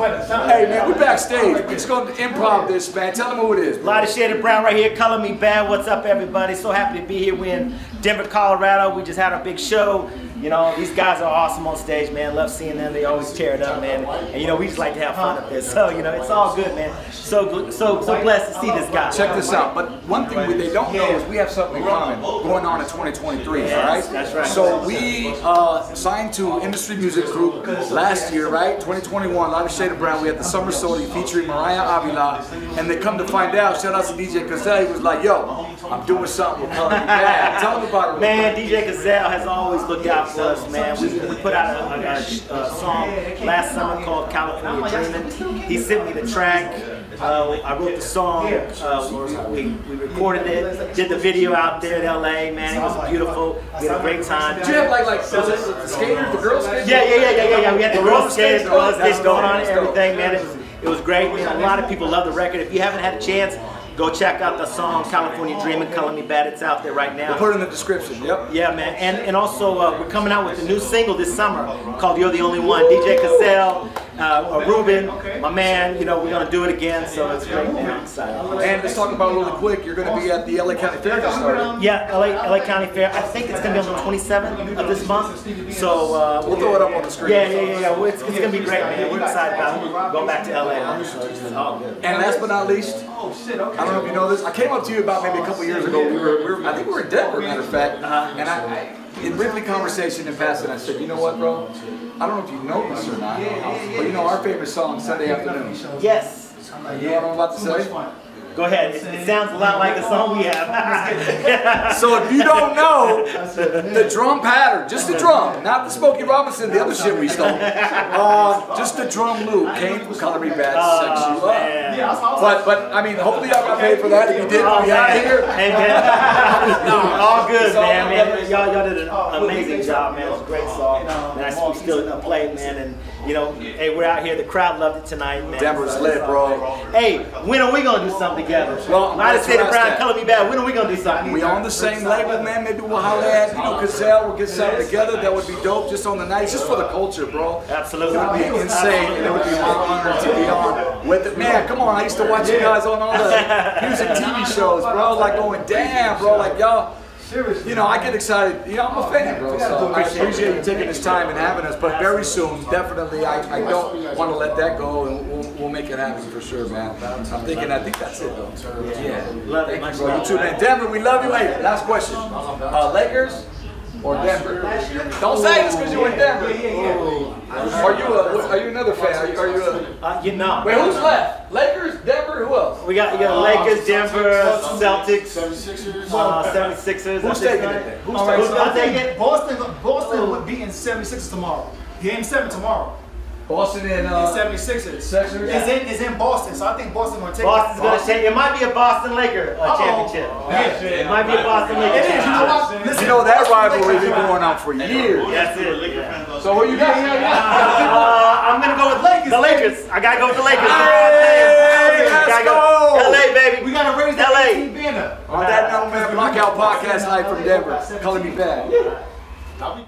Hey man, we're backstage. We're just gonna improv this, man. Tell them who it is. A Lighter Shade of Brown right here, Color Me Badd. What's up, everybody? So happy to be here. We're in Denver, Colorado. We just had a big show. You know, these guys are awesome on stage, man. Love seeing them. They always tear it up, man. And you know, we just like to have fun up there. So you know, it's all good, man. So so so blessed to see this guy. Check this out. But one thing we, they don't know is we have something in common going on in 2023. Yes, all right. that's right. So we uh, signed to Industry Music Group last year, right? 2021. A Lighter Shade of Brown. We had the Summer Soda featuring Mariah Avila, and they come to find out. Shout out to DJ Cazelle. He was like, "Yo, I'm doing something with Color Badd." Tell them about it. Man, DJ Gazelle has always looked out for us, man. We, we put out a, a, a, song last summer called California Dreamin'. He sent me the track. Uh, I wrote the song. Uh, we, we, recorded it. Did the video out there in LA, man. It was beautiful. We had a great time. Did you have like like the skaters, the girls skaters? Yeah, yeah, yeah, yeah, yeah, yeah. We had the roller skaters, the roller skates going on, and everything, man. It was it was great, man. A lot of people love the record. If you haven't had a chance, Go check out the song California Dreamin', Color Me Badd. It's out there right now. We'll put it in the description. Yep. Yeah, man. And and also uh, we're coming out with a new single this summer called You're the Only One. DJ Cazelle, uh, Ruben, my man. You know we're gonna do it again, so it's great. I'm excited. And let's talk about it really quick. You're going to be at the LA County Fair this started. Yeah, LA, LA County Fair. I think it's gonna be on the 27th of this month. So uh, We'll throw it up on the screen. Yeah, yeah, yeah. yeah. It's, it's gonna be great, man. We're excited about it. Go back to LA. So it's all good. And last but not least, I don't know if you know this. I came up to you about maybe a couple years ago. We were, we were I think we were in Denver, matter of fact. And I, I in briefly conversation in passing, I said, you know what, bro? I don't know if you know this or not, but you know our famous song, Sunday Afternoon. Yes. You know what I'm about to say? Go ahead. It, it sounds a lot like the song we have. So if you don't know, the drum pattern, just the drum, not the Smokey Robinson, the other shit we stole. Uh, just the drum loop came from Color Me Badd Sex You Oh, Up. But, but I mean, hopefully y'all got paid for that. If you did, Oh, we out here. Hey, man. all good, man. man. Y'all, y'all did an amazing job, man. It was a great song. And I still played, man. And, you know, hey, we're out here. The crowd loved it tonight, man. Denver's lit, bro. Hey, when are we going to do something together? Well, let's said it, ask Brown, color me badd. When are we to do something? We on the same label, man. Maybe we'll holler at, you know, Gazelle. We'll get something together. That would be dope just on the night, just for the culture, bro. Absolutely. It would be insane, and it would be my honor to be on with it. Man, come on. I used to watch you guys on all the music TV shows, bro. Like going, damn, bro. Like y'all. You know, I get excited. You know, I'm a fan, bro. So I appreciate you taking this time and having us. But very soon, definitely, I, I don't want to let that go, and we'll, we'll make it happen for sure, man. I'm thinking, I think that's it, though. Yeah. Love it. Thank you, bro. You too, man. Denver, we love you. Hey, last question. Uh, Lakers or Denver? Don't say this because you're in Denver. Are you a, are you another fan? Are you, are you a, Uh, you know. wait, who's left? Lakers, Denver, who else? We got, you got Lakers, Denver, Celtics, 76ers. uh, 76ers. Who's taking it then? Who's All right, so gonna I take think it? Boston, Boston would be in 76ers tomorrow. Game seven tomorrow. Boston and In uh, 76ers. Sixers? It's in, it's in Boston, so I think Boston gonna take Boston's it. gonna take. It might be a Boston Laker uh, Uh-oh. championship. Yeah. It might be a Boston Laker. It is. You know what? championship. Listen, You know that rivalry Lakers been going on for years. That's it. Yeah. So who you got? Uh, I'm gonna go with Lakers. The Lakers. I gotta go with the Lakers. Hey, let's Gotta go. LA baby. We gotta raise that LA. 18 banner. On that note, man, Block Out Podcast Night from Denver. Calling me bad.